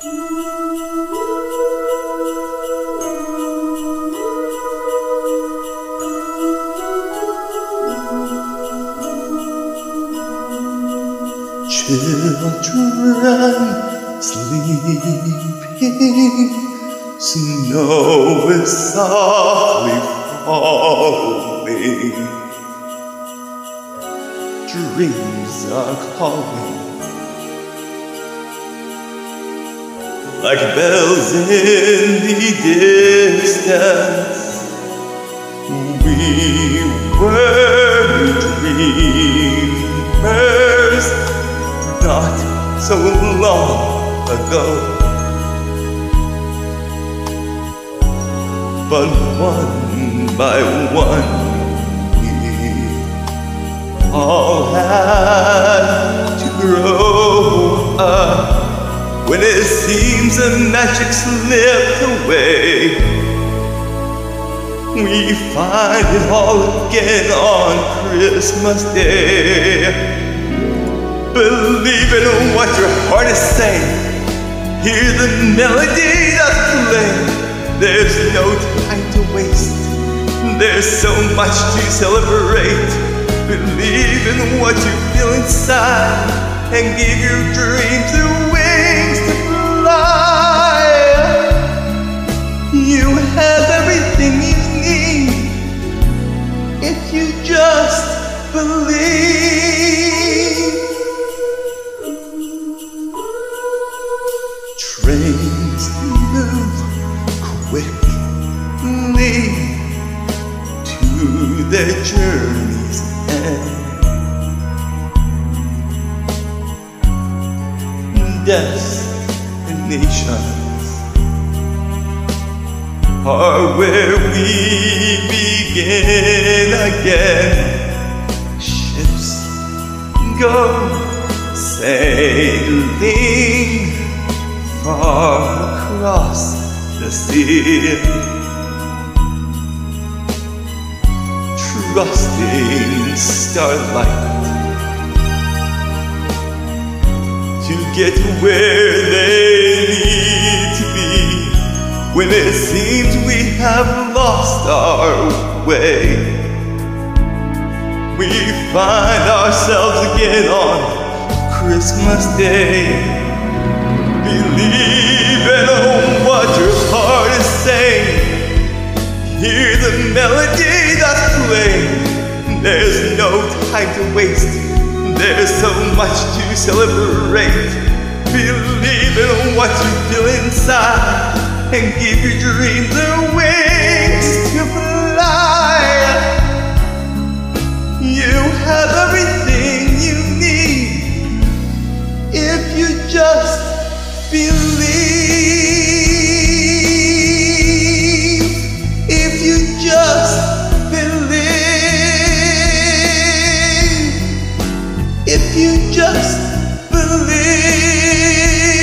Children sleeping, snow is softly falling. Dreams are calling like bells in the distance. We were dreamers not so long ago. But one by one, we all had to grow up. When it seems the magic slipped away, we find it all again on Christmas Day. Believe in what your heart is saying. Hear the melody that's playing. There's no time to waste. There's so much to celebrate. Believe in what you feel inside and give your dreams the Trains move quickly to their journey's end. Destinations are where we begin again. Ships go sailing far across the sea. Trusting starlight to get where they need to be when it seems we have lost our way. We find ourselves again on Christmas Day. Believe in what your heart is saying. Hear the melody that's playing. There's no time to waste. There's so much to celebrate. Believe in what you feel inside and give your dreams the wings to fly. You have everything just believe?